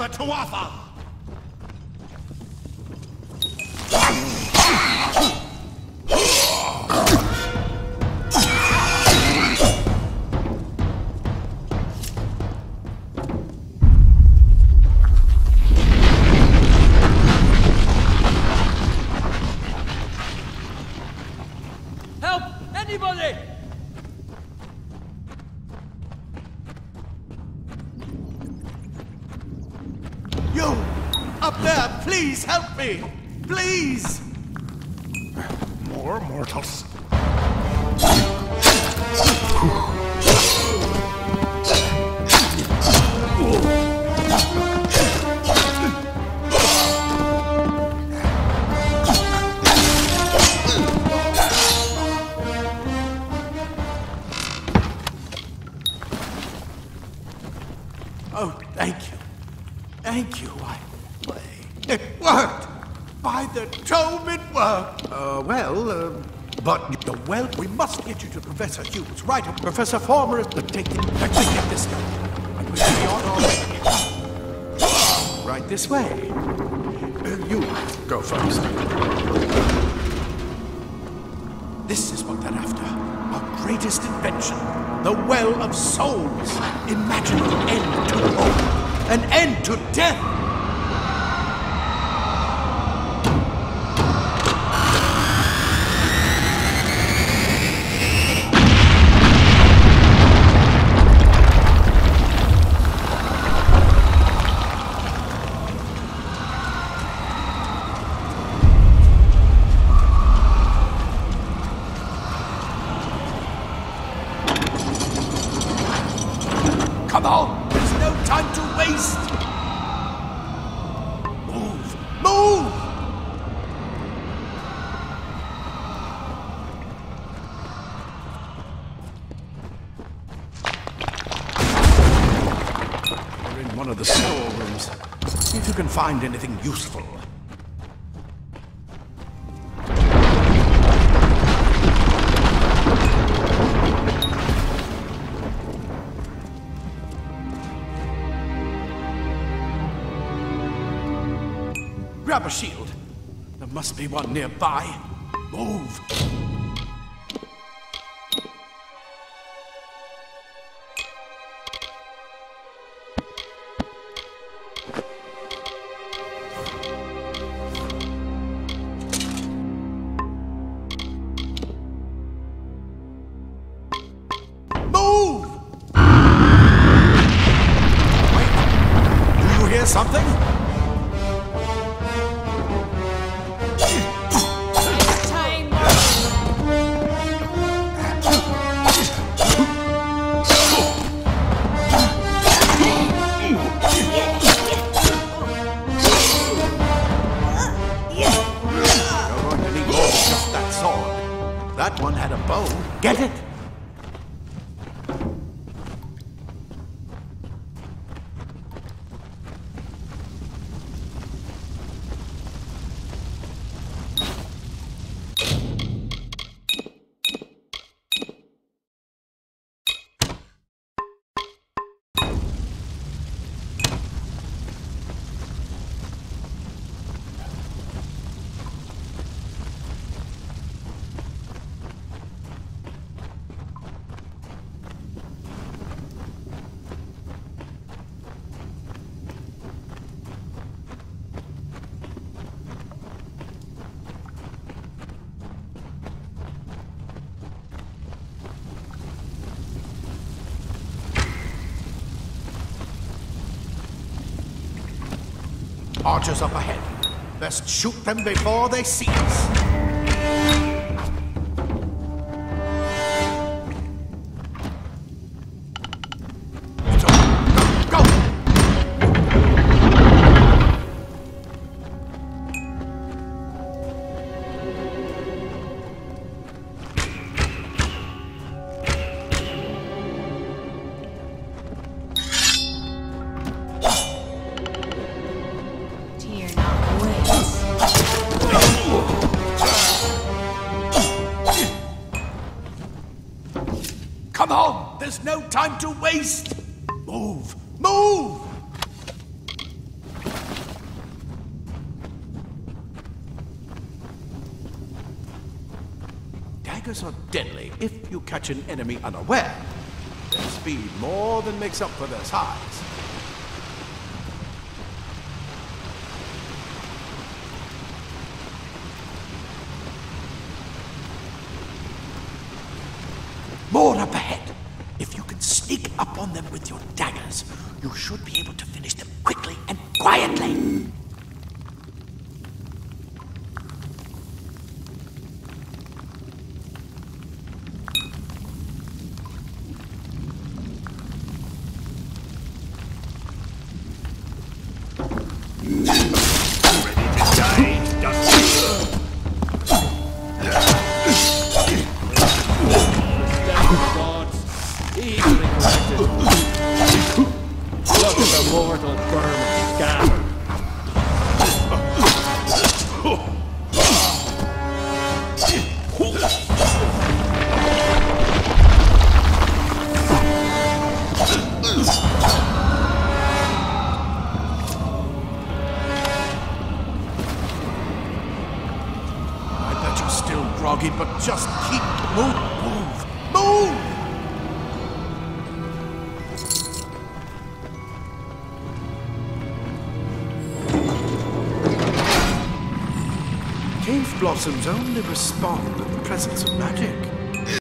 the Tuatha! Help! Anybody! You! Up there, please help me! Please! More mortals. Oh, thank you. Thank you. I, it worked! By the tome! Uh, well, uh, But the well, we must get you to Professor Hughes. Right, Professor Farmer is the take it. Me get this done. And we'll be on our way. Right this way. Uh, you go first. This is what they're after. Our greatest invention. The Well of Souls. Imagine an end to hope. An end to death. Come on! There's no time to waste! Move! Move! We're in one of the storerooms. See if you can find anything useful. Grab a shield. There must be one nearby. Move. Move! Wait. Do you hear something? Bow. Get it? Archers up ahead. Best shoot them before they see us. Come on! There's no time to waste! Move! Move! Daggers are deadly if you catch an enemy unaware. Their speed more than makes up for their size. More up ahead. If you can sneak up on them with your daggers, you should be able to finish them quickly and quietly. just keep move, move, move! Cave blossoms only respond in the presence of magic.